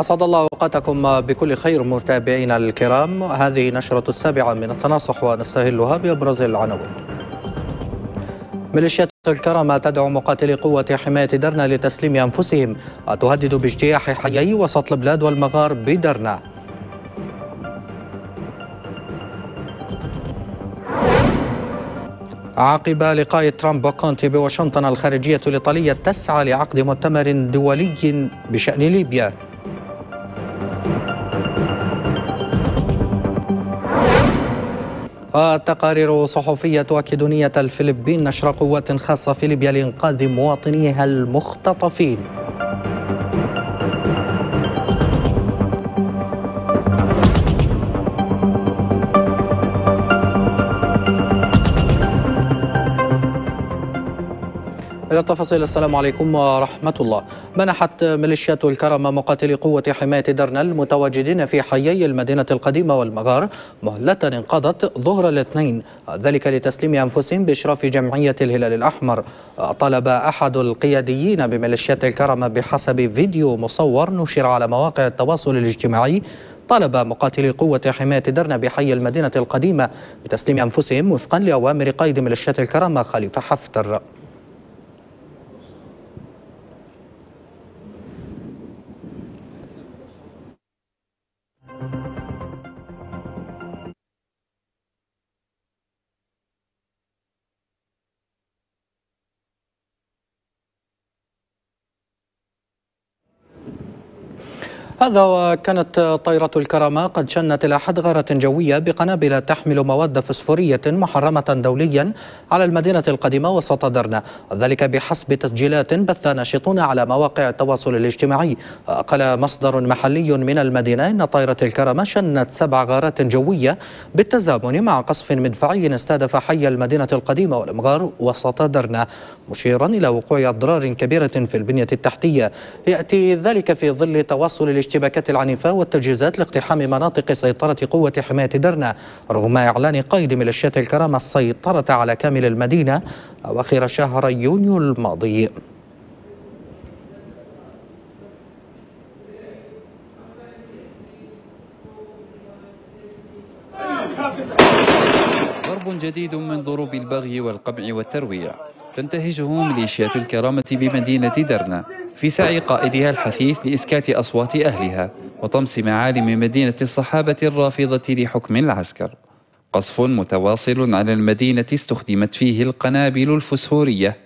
أسعد الله أوقاتكم بكل خير متابعينا الكرام. هذه نشرة السابعة من التناصح ونستهلها بأبرز العناوين. ميليشيات الكرامة تدعو مقاتلي قوة حماية درنا لتسليم أنفسهم وتهدد باجتياح حيي وسط البلاد والمغار بدرنا عقب لقاء ترامب وكونتي بواشنطن الخارجية الإيطالية تسعى لعقد مؤتمر دولي بشأن ليبيا. التقارير صحفية تؤكد نية الفلبين نشر قوات خاصة في ليبيا لإنقاذ مواطنيها المختطفين. التفاصيل. السلام عليكم ورحمة الله. منحت ميليشيات الكرم مقاتلي قوة حماية درنا المتواجدين في حيي المدينة القديمة والمغار مهلة انقضت ظهر الاثنين ذلك لتسليم أنفسهم بإشراف جمعية الهلال الأحمر. طلب أحد القياديين بميليشيات الكرم بحسب فيديو مصور نشر على مواقع التواصل الاجتماعي طالب مقاتلي قوة حماية درنا بحي المدينة القديمة بتسليم أنفسهم وفقا لأوامر قائد ميليشيات الكرامة خليفة حفتر. هذا وكانت طائرة الكرامة قد شنت إلى حد غارة جوية بقنابل تحمل مواد فسفورية محرمة دوليا على المدينة القديمة وسط درنا ذلك بحسب تسجيلات بث ناشطون على مواقع التواصل الاجتماعي. قال مصدر محلي من المدينة إن طائرة الكرامة شنت سبع غارات جوية بالتزامن مع قصف مدفعي استهدف حي المدينة القديمة والإمغار وسط درنا مشيرا إلى وقوع أضرار كبيرة في البنية التحتية. يأتي ذلك في ظل تواصل الاشتباكات العنيفة والتجهيزات لاقتحام مناطق سيطرة قوة حماية درنا رغم إعلان قائد ميليشيات الكرامة السيطرة على كامل المدينة أواخر شهر يونيو الماضي. ضرب جديد من ضروب البغي والقمع والترويع تنتهجه ميليشيات الكرامة بمدينة درنا. في سعي قائدها الحثيث لإسكات أصوات أهلها وطمس معالم مدينة الصحابة الرافضة لحكم العسكر. قصف متواصل على المدينة استخدمت فيه القنابل الفسفورية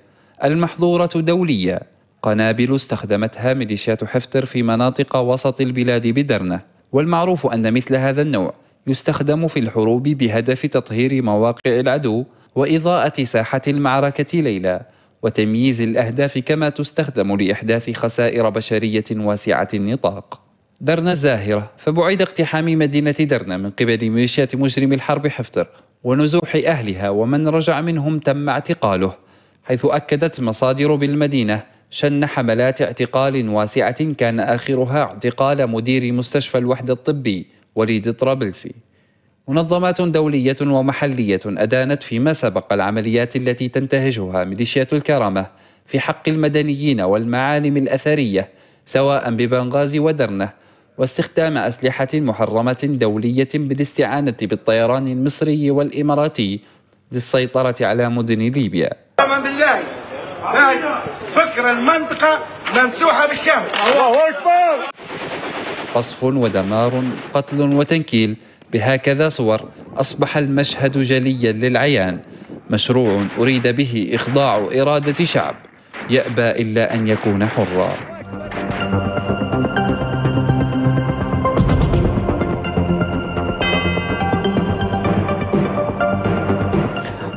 المحظورة دوليا. قنابل استخدمتها ميليشيات حفتر في مناطق وسط البلاد بدرنة. والمعروف أن مثل هذا النوع يستخدم في الحروب بهدف تطهير مواقع العدو وإضاءة ساحة المعركة ليلا وتمييز الأهداف كما تستخدم لإحداث خسائر بشرية واسعة النطاق. درنا الزاهرة فبعيد اقتحام مدينة درنا من قبل ميليشيات مجرم الحرب حفتر ونزوح أهلها ومن رجع منهم تم اعتقاله حيث أكدت مصادر بالمدينة شن حملات اعتقال واسعة كان آخرها اعتقال مدير مستشفى الوحدة الطبي وليد طرابلسي. منظمات دولية ومحلية أدانت فيما سبق العمليات التي تنتهجها ميليشيات الكرامة في حق المدنيين والمعالم الأثرية سواء ببنغازي ودرنة واستخدام أسلحة محرمة دولية بالاستعانة بالطيران المصري والإماراتي للسيطرة على مدن ليبيا. بالله. فكر المنطقة ممسوحة الله أكبر. قصف ودمار قتل وتنكيل بهكذا صور أصبح المشهد جليا للعيان. مشروع أريد به إخضاع إرادة شعب. يأبى إلا أن يكون حرا.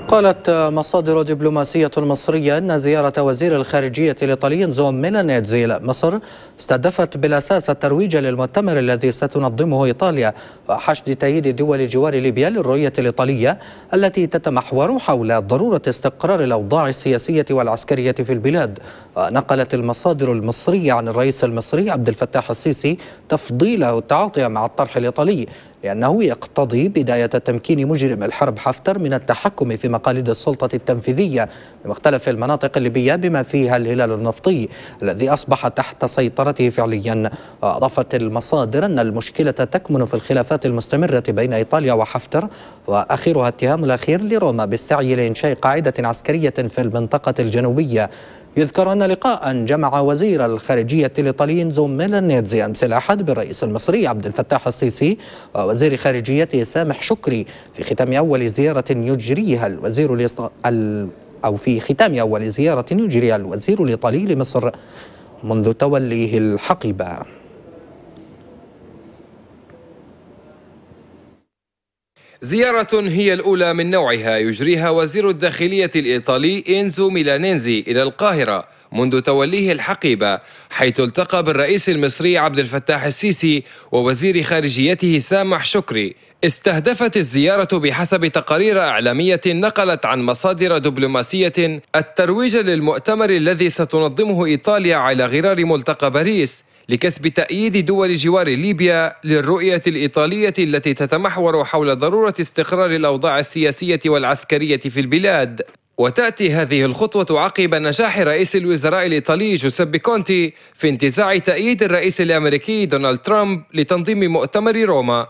قالت مصادر دبلوماسية مصرية أن زيارة وزير الخارجية الإيطالي زوم ميلانيتزي إلى مصر استهدفت بالأساس الترويج للمؤتمر الذي ستنظمه إيطاليا وحشد تأييد دول جوار ليبيا للرؤية الإيطالية التي تتمحور حول ضرورة استقرار الأوضاع السياسية والعسكرية في البلاد. ونقلت المصادر المصرية عن الرئيس المصري عبد الفتاح السيسي تفضيله التعاطي مع الطرح الإيطالي. لأنه يقتضي بداية تمكين مجرم الحرب حفتر من التحكم في مقاليد السلطة التنفيذية بمختلف المناطق الليبية بما فيها الهلال النفطي الذي أصبح تحت سيطرته فعليا. أضافت المصادر أن المشكلة تكمن في الخلافات المستمرة بين إيطاليا وحفتر وآخرها اتهام الأخير لروما بالسعي لإنشاء قاعدة عسكرية في المنطقة الجنوبية. يذكر أن لقاء جمع وزير الخارجية الإيطالي إنزو ميلانيتزي أمس الأحد بالرئيس المصري عبد الفتاح السيسي ووزير خارجيته سامح شكري في ختام أول زيارة يجريها الوزير أو في ختام أول زيارة يجريها الوزير الإيطالي لمصر منذ توليه الحقيبة. زيارة هي الأولى من نوعها يجريها وزير الداخلية الإيطالي إنزو ميلانينزي إلى القاهرة منذ توليه الحقيبة حيث التقى بالرئيس المصري عبد الفتاح السيسي ووزير خارجيته سامح شكري. استهدفت الزيارة بحسب تقارير إعلامية نقلت عن مصادر دبلوماسية الترويج للمؤتمر الذي ستنظمه إيطاليا على غرار ملتقى باريس. لكسب تأييد دول جوار ليبيا للرؤية الإيطالية التي تتمحور حول ضرورة استقرار الأوضاع السياسية والعسكرية في البلاد. وتأتي هذه الخطوة عقب نجاح رئيس الوزراء الإيطالي جوزيبي كونتي في انتزاع تأييد الرئيس الأمريكي دونالد ترامب لتنظيم مؤتمر روما.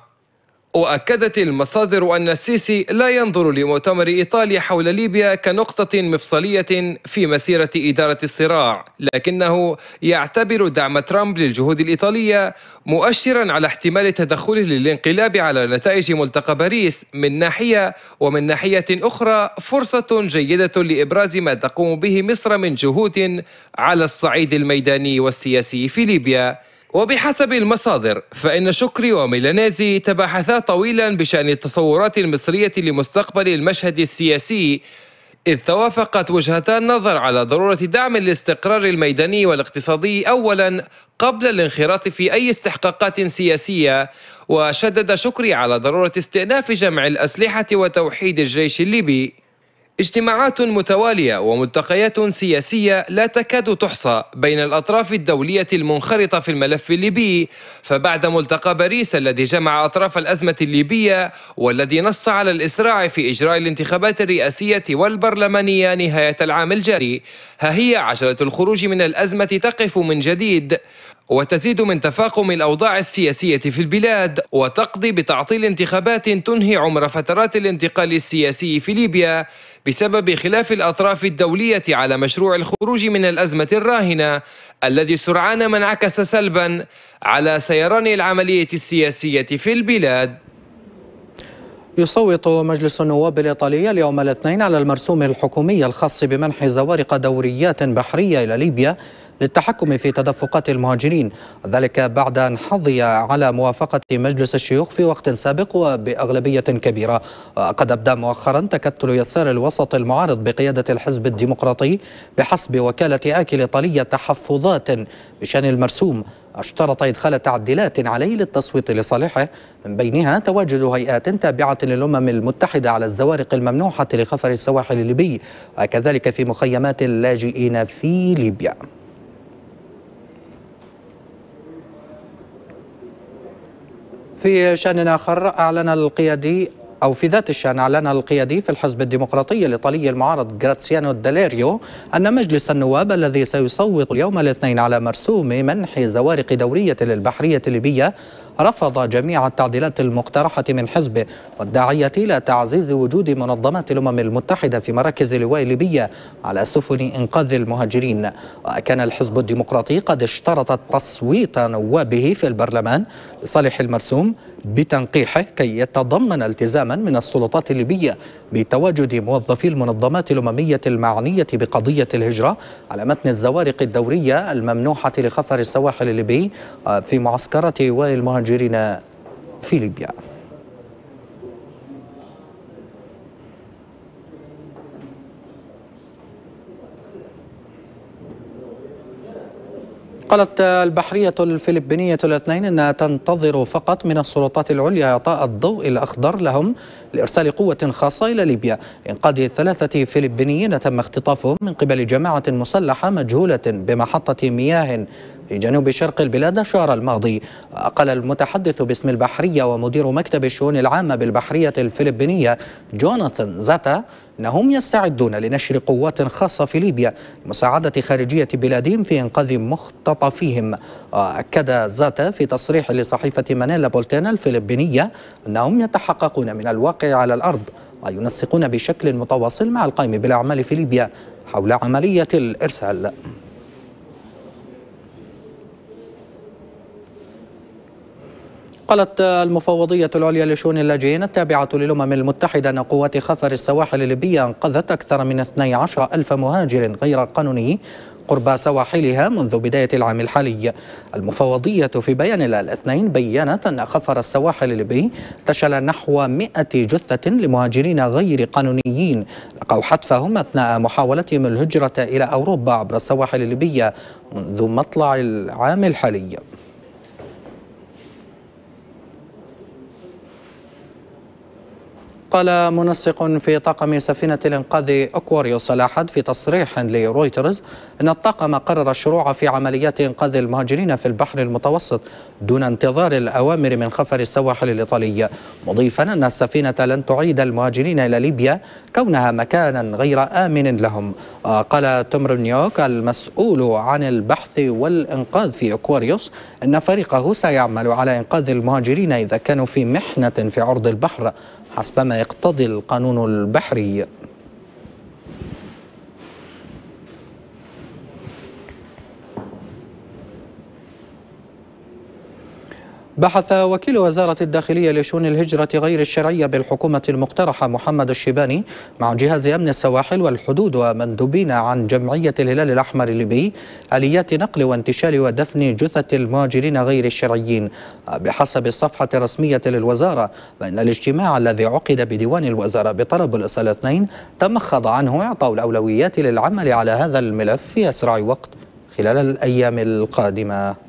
وأكدت المصادر أن السيسي لا ينظر لمؤتمر إيطاليا حول ليبيا كنقطة مفصلية في مسيرة إدارة الصراع لكنه يعتبر دعم ترامب للجهود الإيطالية مؤشرا على احتمال تدخله للانقلاب على نتائج ملتقى باريس من ناحية ومن ناحية أخرى فرصة جيدة لإبراز ما تقوم به مصر من جهود على الصعيد الميداني والسياسي في ليبيا. وبحسب المصادر فإن شكري وميلانيزي تباحثا طويلا بشأن التصورات المصرية لمستقبل المشهد السياسي إذ توافقت وجهتا النظر على ضرورة دعم الاستقرار الميداني والاقتصادي أولا قبل الانخراط في أي استحقاقات سياسية وشدد شكري على ضرورة استئناف جمع الأسلحة وتوحيد الجيش الليبي. اجتماعات متوالية وملتقيات سياسية لا تكاد تحصى بين الأطراف الدولية المنخرطة في الملف الليبي. فبعد ملتقى باريس الذي جمع أطراف الأزمة الليبية والذي نص على الإسراع في إجراء الانتخابات الرئاسية والبرلمانية نهاية العام الجاري. ها هي عجلة الخروج من الأزمة تقف من جديد وتزيد من تفاقم الأوضاع السياسية في البلاد وتقضي بتعطيل انتخابات تنهي عمر فترات الانتقال السياسي في ليبيا. بسبب خلاف الأطراف الدولية على مشروع الخروج من الأزمة الراهنة الذي سرعان ما انعكس سلبا على سيران العملية السياسية في البلاد. يصوت مجلس النواب الإيطالي اليوم الاثنين على المرسوم الحكومي الخاص بمنح زوارق دوريات بحرية إلى ليبيا للتحكم في تدفقات المهاجرين ذلك بعد أن حظي على موافقة مجلس الشيوخ في وقت سابق وبأغلبية كبيرة. قد أبدى مؤخرا تكتل يسار الوسط المعارض بقيادة الحزب الديمقراطي بحسب وكالة آكل إيطالية تحفظات بشأن المرسوم. أشترط إدخال تعديلات عليه للتصويت لصالحه. من بينها تواجد هيئات تابعة للأمم المتحدة على الزوارق الممنوحة لخفر السواحل الليبي وكذلك في مخيمات اللاجئين في ليبيا. في شأن آخر أعلن القيادي أو في ذات الشأن أعلن القيادي في الحزب الديمقراطي الإيطالي المعارض جراتسيانو داليريو أن مجلس النواب الذي سيصوت اليوم الاثنين على مرسوم منح زوارق دورية للبحرية الليبية رفض جميع التعديلات المقترحة من حزبه والداعية إلى تعزيز وجود منظمات الأمم المتحدة في مراكز لواء ليبية على سفن إنقاذ المهاجرين. وكان الحزب الديمقراطي قد اشترط تصويت نوابه في البرلمان لصالح المرسوم بتنقيحه كي يتضمن التزاما من السلطات الليبية بتواجد موظفي المنظمات الأممية المعنية بقضية الهجرة على متن الزوارق الدورية الممنوحة لخفر السواحل الليبي في معسكرات إيواء المهاجرين. مهاجرنا في ليبيا. قالت البحرية الفلبينية الاثنين أنها تنتظر فقط من السلطات العليا إعطاء الضوء الأخضر لهم لإرسال قوة خاصة إلى ليبيا. لإنقاذ ثلاثة فلبينيين تم اختطافهم من قبل جماعة مسلحة مجهولة بمحطة مياه في جنوب شرق البلاد الشهر الماضي. قال المتحدث باسم البحرية ومدير مكتب الشؤون العامة بالبحرية الفلبينية جوناثان زاتا أنهم يستعدون لنشر قوات خاصة في ليبيا لمساعدة خارجية بلادهم في إنقاذ مختطفيهم. أكد زاتا في تصريح لصحيفة مانيلا بولتينا الفلبينية أنهم يتحققون من الواقع على الأرض وينسقون بشكل متواصل مع القائم بالأعمال في ليبيا حول عملية الإرسال. قالت المفوضية العليا لشؤون اللاجئين التابعة للأمم المتحدة أن قوات خفر السواحل الليبية أنقذت أكثر من 12 ألف مهاجر غير قانوني قرب سواحلها منذ بداية العام الحالي. المفوضية في بيان الاثنين بيّنت أن خفر السواحل الليبي انتشل نحو 100 جثة لمهاجرين غير قانونيين. لقوا حتفهم أثناء محاولتهم الهجرة إلى أوروبا عبر السواحل الليبية منذ مطلع العام الحالي. قال منسق في طاقم سفينة الإنقاذ أكواريوس الأحد في تصريح لرويترز أن الطاقم قرر الشروع في عمليات إنقاذ المهاجرين في البحر المتوسط دون انتظار الأوامر من خفر السواحل الإيطالية مضيفا أن السفينة لن تعيد المهاجرين إلى ليبيا كونها مكانا غير آمن لهم. قال تومرنيوك المسؤول عن البحث والإنقاذ في أكواريوس أن فريقه سيعمل على إنقاذ المهاجرين إذا كانوا في محنة في عرض البحر. حسب ما يقتضي القانون البحري. بحث وكيل وزارة الداخلية لشؤون الهجرة غير الشرعية بالحكومة المقترحة محمد الشيباني مع جهاز أمن السواحل والحدود ومندوبين عن جمعية الهلال الأحمر الليبي آليات نقل وانتشال ودفن جثث المهاجرين غير الشرعيين. بحسب الصفحة الرسمية للوزارة فإن الاجتماع الذي عقد بديوان الوزارة بطرابلس الاثنين تمخض عنه إعطاء الأولويات للعمل على هذا الملف في أسرع وقت خلال الأيام القادمة.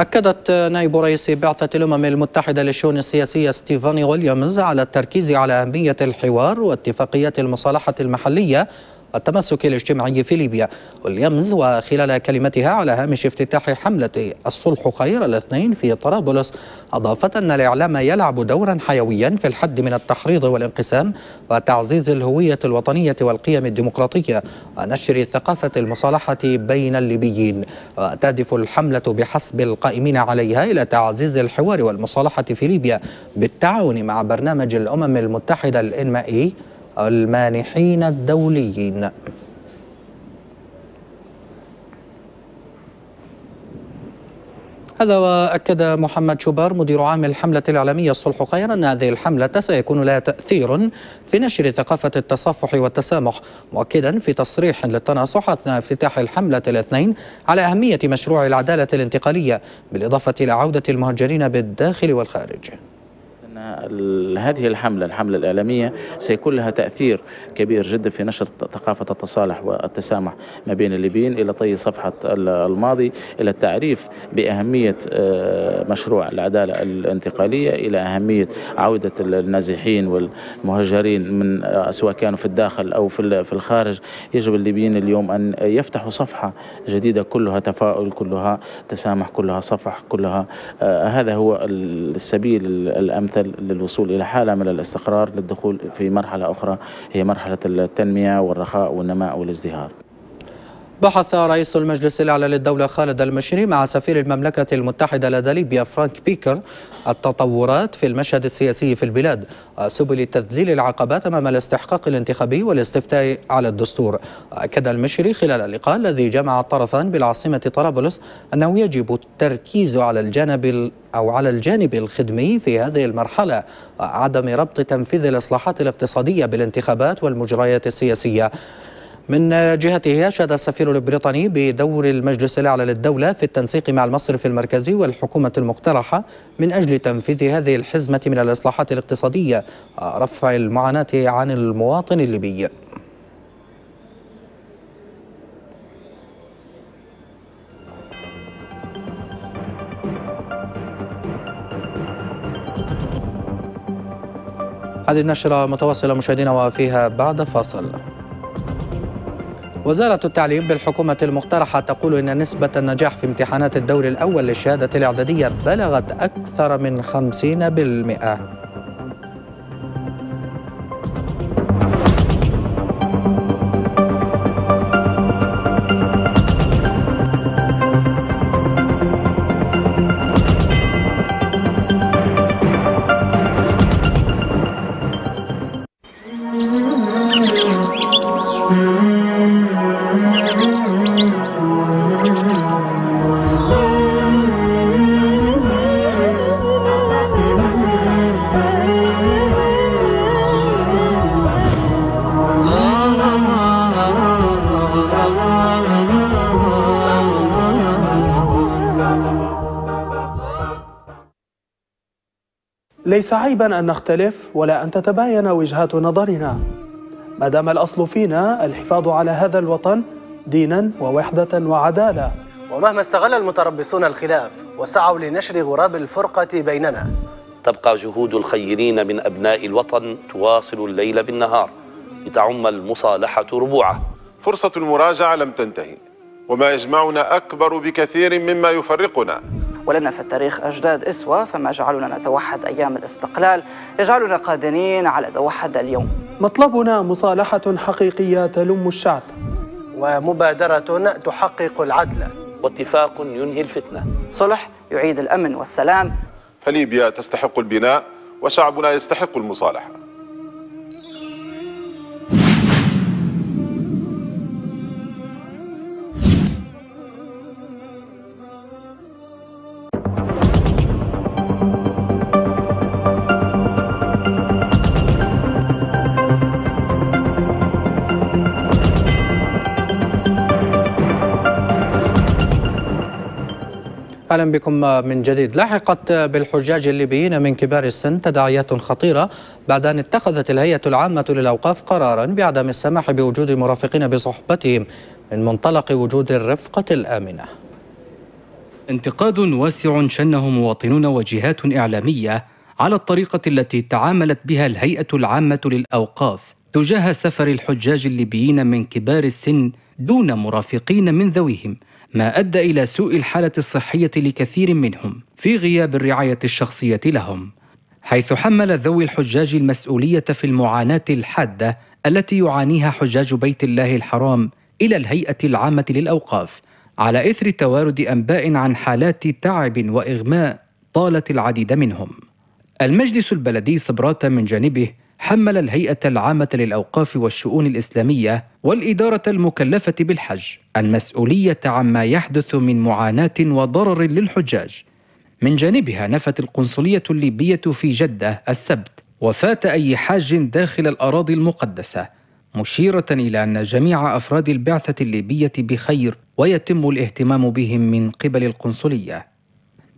أكدت نائب رئيس بعثة الأمم المتحدة للشؤون السياسية ستيفاني ويليامز على التركيز على أهمية الحوار واتفاقيات المصالحة المحلية التمسك الاجتماعي في ليبيا واليمز وخلال كلمتها على هامش افتتاح حملة الصلح خير الاثنين في طرابلس أضافت أن الإعلام يلعب دورا حيويا في الحد من التحريض والانقسام وتعزيز الهوية الوطنية والقيم الديمقراطية ونشر ثقافة المصالحة بين الليبيين. وتهدف الحملة بحسب القائمين عليها إلى تعزيز الحوار والمصالحة في ليبيا بالتعاون مع برنامج الأمم المتحدة الإنمائي المانحين الدوليين. هذا وأكد محمد شوبار مدير عام الحملة الإعلامية الصلح خير أن هذه الحملة سيكون لها تأثير في نشر ثقافة التصافح والتسامح مؤكدا في تصريح للتناصح أثناء افتتاح الحملة الاثنين على أهمية مشروع العدالة الانتقالية بالإضافة إلى عودة المهجرين بالداخل والخارج. هذه الحملة الحملة الإعلامية سيكون لها تأثير كبير جدا في نشر ثقافة التصالح والتسامح ما بين الليبيين إلى طي صفحة الماضي إلى التعريف بأهمية آه، مشروع العدالة الانتقالية إلى أهمية عودة النازحين والمهجرين من آه، سواء كانوا في الداخل أو في الخارج. يجب الليبيين اليوم أن يفتحوا صفحة جديدة كلها تفاؤل كلها تسامح كلها صفح كلها آه، هذا هو السبيل الأمثل للوصول إلى حالة من الاستقرار للدخول في مرحلة أخرى هي مرحلة التنمية والرخاء والنماء والازدهار. بحث رئيس المجلس الأعلى للدولة خالد المشري مع سفير المملكة المتحدة لدى ليبيا فرانك بيكر التطورات في المشهد السياسي في البلاد وسبل تذليل العقبات أمام الاستحقاق الانتخابي والاستفتاء على الدستور. أكد المشري خلال اللقاء الذي جمع الطرفان بالعاصمة طرابلس أنه يجب التركيز على الجانب أو على الجانب الخدمي في هذه المرحلة وعدم ربط تنفيذ الإصلاحات الاقتصادية بالانتخابات والمجريات السياسية. من جهته أشاد السفير البريطاني بدور المجلس الأعلى للدولة في التنسيق مع المصرف المركزي والحكومة المقترحة من أجل تنفيذ هذه الحزمة من الإصلاحات الاقتصادية. رفع المعاناة عن المواطن الليبي. هذه النشرة متواصلة مشاهدينا وفيها بعد فاصل. وزارة التعليم بالحكومة المقترحة تقول إن نسبة النجاح في امتحانات الدور الأول للشهادة الإعدادية بلغت أكثر من 50% ليس عيبا أن نختلف ولا أن تتباين وجهات نظرنا. ما دام الأصل فينا الحفاظ على هذا الوطن دينا ووحدة وعدالة. ومهما استغل المتربصون الخلاف وسعوا لنشر غراب الفرقة بيننا. تبقى جهود الخيرين من أبناء الوطن تواصل الليل بالنهار لتعم المصالحة ربوعه. فرصة المراجعة لم تنتهي وما يجمعنا أكبر بكثير مما يفرقنا. ولنا في التاريخ أجداد إسوة فما جعلنا نتوحد أيام الاستقلال يجعلنا قادرين على توحد اليوم. مطلبنا مصالحة حقيقية تلم الشعب. ومبادرة تحقق العدل. واتفاق ينهي الفتنة. صلح يعيد الأمن والسلام. فليبيا تستحق البناء وشعبنا يستحق المصالحة. أهلا بكم من جديد لاحقت بالحجاج الليبيين من كبار السن تداعيات خطيرة بعد أن اتخذت الهيئة العامة للأوقاف قرارا بعدم السماح بوجود مرافقين بصحبتهم من منطلق وجود الرفقة الآمنة. انتقاد واسع شنه مواطنون وجهات إعلامية على الطريقة التي تعاملت بها الهيئة العامة للأوقاف تجاه سفر الحجاج الليبيين من كبار السن دون مرافقين من ذويهم ما أدى إلى سوء الحالة الصحية لكثير منهم في غياب الرعاية الشخصية لهم حيث حمل ذوي الحجاج المسؤولية في المعاناة الحادة التي يعانيها حجاج بيت الله الحرام إلى الهيئة العامة للأوقاف على إثر توارد أنباء عن حالات تعب وإغماء طالت العديد منهم. المجلس البلدي صبرات من جانبه حمل الهيئة العامة للأوقاف والشؤون الإسلامية والإدارة المكلفة بالحج المسؤولية عما يحدث من معاناة وضرر للحجاج. من جانبها نفت القنصلية الليبية في جدة السبت وفاة أي حاج داخل الأراضي المقدسة، مشيرة إلى أن جميع أفراد البعثة الليبية بخير ويتم الاهتمام بهم من قبل القنصلية.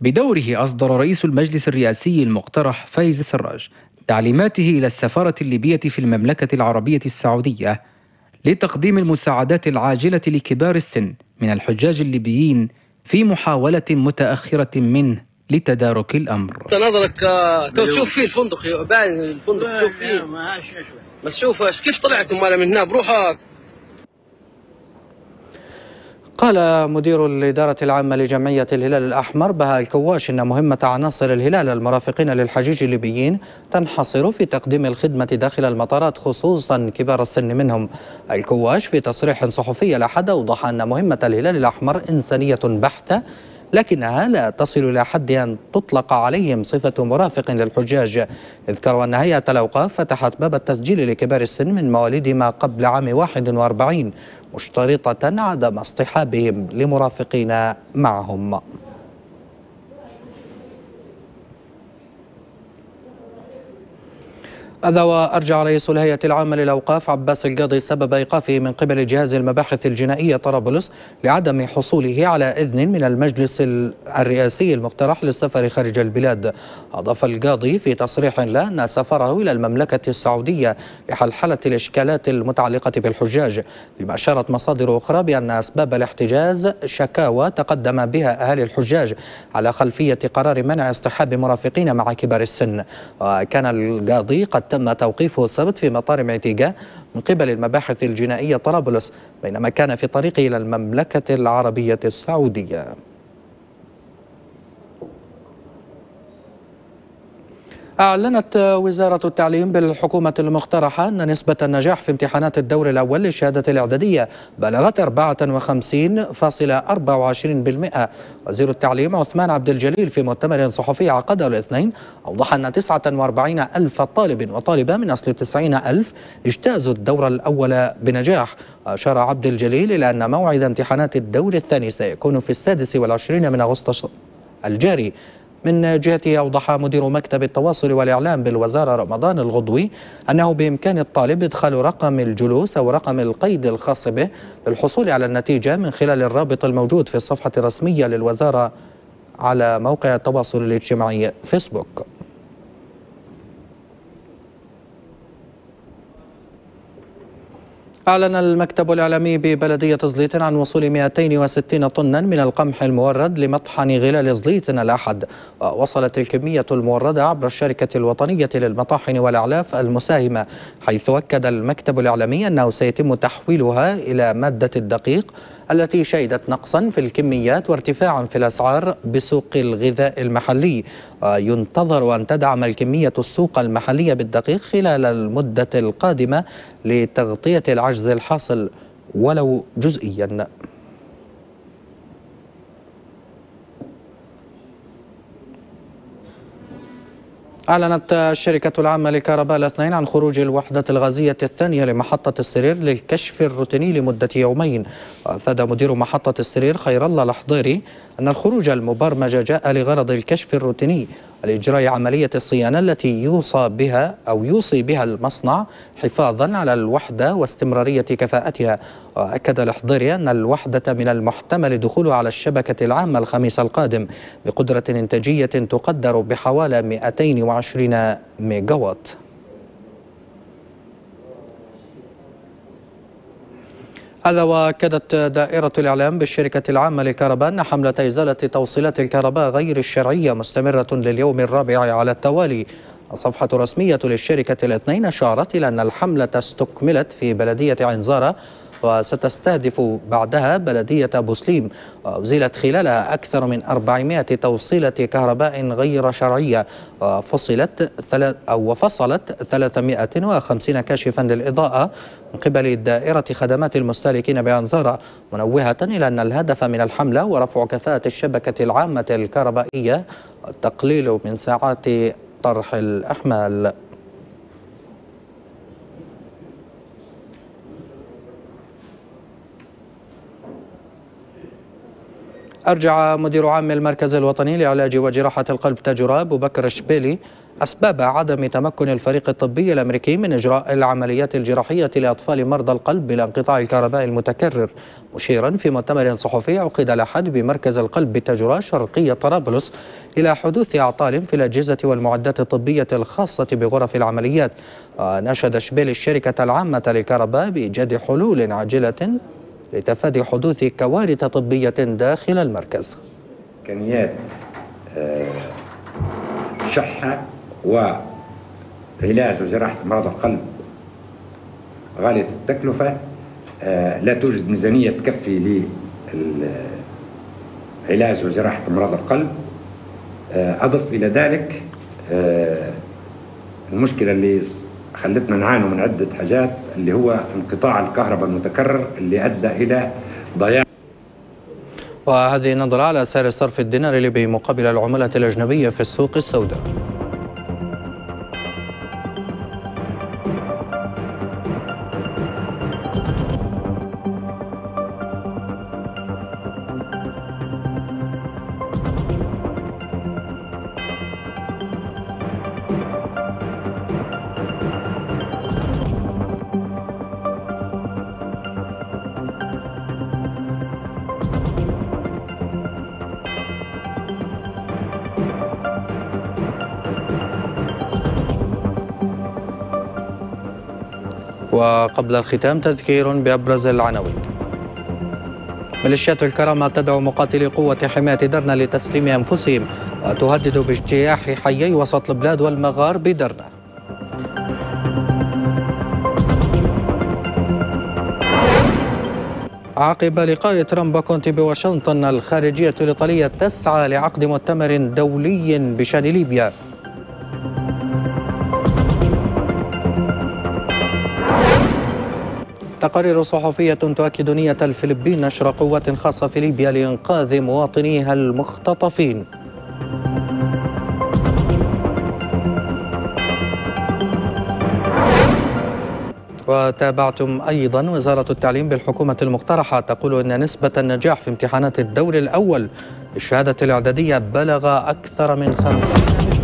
بدوره أصدر رئيس المجلس الرئاسي المقترح فايز سراج تعليماته إلى السفارة الليبية في المملكة العربية السعودية لتقديم المساعدات العاجلة لكبار السن من الحجاج الليبيين في محاولة متأخرة منه لتدارك الأمر. نظرك تو تشوف فيه الفندق باين الفندق تشوف فيه. بس شوف كيف طلعتم من هنا؟ بروحك. قال مدير الإدارة العامة لجمعية الهلال الأحمر بهاء الكواش إن مهمة عناصر الهلال المرافقين للحجيج الليبيين تنحصر في تقديم الخدمة داخل المطارات خصوصا كبار السن منهم. الكواش في تصريح صحفي الأحد أوضح أن مهمة الهلال الأحمر إنسانية بحتة لكنها لا تصل إلى حد أن تطلق عليهم صفة مرافق للحجاج اذكروا أن هيئة الأوقاف فتحت باب التسجيل لكبار السن من مواليد ما قبل عام 41 مشترطة عدم اصطحابهم لمرافقين معهم. هذا وأرجع رئيس الهيئة العامة للأوقاف عباس القاضي سبب إيقافه من قبل جهاز المباحث الجنائية طرابلس لعدم حصوله على إذن من المجلس الرئاسي المقترح للسفر خارج البلاد. أضاف القاضي في تصريح له أن سفره إلى المملكة السعودية لحلحلة الإشكالات المتعلقة بالحجاج فيما أشارت مصادر أخرى بأن أسباب الاحتجاز شكاوى تقدم بها أهالي الحجاج على خلفية قرار منع اصطحاب مرافقين مع كبار السن. وكان القاضي قد تم توقيفه السبت في مطار معتيقة من قبل المباحث الجنائية طرابلس بينما كان في طريقه إلى المملكة العربية السعودية. أعلنت وزارة التعليم بالحكومة المقترحة أن نسبة النجاح في امتحانات الدور الأول للشهادة الإعدادية بلغت 54.24% وزير التعليم عثمان عبد الجليل في مؤتمر صحفي عقده الاثنين أوضح أن 49 ألف طالب وطالبة من أصل 90 ألف اجتازوا الدور الأول بنجاح. أشار عبد الجليل إلى أن موعد امتحانات الدور الثاني سيكون في السادس والعشرين من أغسطس الجاري. من جهته أوضح مدير مكتب التواصل والإعلام بالوزارة رمضان الغضوي أنه بإمكان الطالب إدخال رقم الجلوس أو رقم القيد الخاص به للحصول على النتيجة من خلال الرابط الموجود في الصفحة الرسمية للوزارة على موقع التواصل الاجتماعي فيسبوك. أعلن المكتب الإعلامي ببلدية زليتن عن وصول 260 طنا من القمح المورد لمطحن غلال زليتن الأحد. وصلت الكمية الموردة عبر الشركة الوطنية للمطاحن والأعلاف المساهمة حيث أكد المكتب الإعلامي أنه سيتم تحويلها إلى مادة الدقيق التي شهدت نقصا في الكميات وارتفاعا في الأسعار بسوق الغذاء المحلي. ينتظر أن تدعم الكمية السوق المحلية بالدقيق خلال المدة القادمة لتغطية العجز الحاصل ولو جزئيا. أعلنت الشركة العامة لكهرباء الاثنين عن خروج الوحدة الغازية الثانية لمحطة السرير للكشف الروتيني لمدة يومين. وأفاد مدير محطة السرير خير الله الحضيري أن الخروج المبرمج جاء لغرض الكشف الروتيني لإجراء عملية الصيانة التي يوصى بها أو يوصي بها المصنع حفاظا على الوحدة واستمرارية كفاءتها. وأكد الحضيري أن الوحدة من المحتمل دخولها على الشبكة العامة الخميس القادم بقدرة إنتاجية تقدر بحوالي 220 ميجاوات. هذا وأكدت دائرة الإعلام بالشركة العامة للكهرباء أن حملة إزالة توصيلات الكهرباء غير الشرعية مستمرة لليوم الرابع على التوالي. الصفحة الرسمية للشركة الاثنين أشارت إلى أن الحملة استكملت في بلدية عنزارة وستستهدف بعدها بلدية بوسليم وأزيلت خلالها أكثر من 400 توصيلة كهرباء غير شرعية وفصلت أو وفصلت 350 كاشفا للإضاءة من قبل دائرة خدمات المستهلكين بأنزارة منوهة إلى أن الهدف من الحملة هو رفع كفاءة الشبكة العامة الكهربائية والتقليل من ساعات طرح الأحمال. أرجع مدير عام المركز الوطني لعلاج وجراحة القلب تاجرة أبو بكر الشبيلي أسباب عدم تمكن الفريق الطبي الأمريكي من إجراء العمليات الجراحية لأطفال مرضى القلب بالانقطاع الكهربائي المتكرر. مشيرا في مؤتمر صحفي عقد الأحد بمركز القلب بتاجرة شرقية طرابلس إلى حدوث أعطال في الأجهزة والمعدات الطبية الخاصة بغرف العمليات. نشد شبيل الشركة العامة للكهرباء بإيجاد حلول عاجلة لتفادي حدوث كوارث طبية داخل المركز. إمكانيات شحة وعلاج وجراحة أمراض القلب غالية التكلفة لا توجد ميزانية تكفي لعلاج وجراحة أمراض القلب. أضف إلى ذلك المشكلة اللي خلتنا نعاني من عدة حاجات اللي هو انقطاع الكهرباء المتكرر اللي أدى إلى ضياع. وهذه نظرة على سعر صرف الدينار الليبي مقابل العملة الأجنبية في السوق السوداء. وقبل الختام تذكير بأبرز العناوين. ميليشيات الكرامة تدعو مقاتلي قوة حماية درنا لتسليم أنفسهم وتهدد باجتياح حيي وسط البلاد والمغار بدرنا عقب لقاء ترامب وكونتي بواشنطن الخارجية الإيطالية تسعى لعقد مؤتمر دولي بشأن ليبيا. تقارير صحفية تؤكد نية الفلبين نشر قوات خاصة في ليبيا لإنقاذ مواطنيها المختطفين. وتابعتم أيضا وزارة التعليم بالحكومة المقترحة تقول أن نسبة النجاح في امتحانات الدور الأول للشهادة الإعدادية بلغ أكثر من 50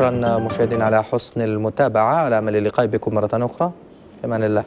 شكرا مشاهدينا على حسن المتابعة على أمل اللقاء بكم مرة أخرى. في أمان الله.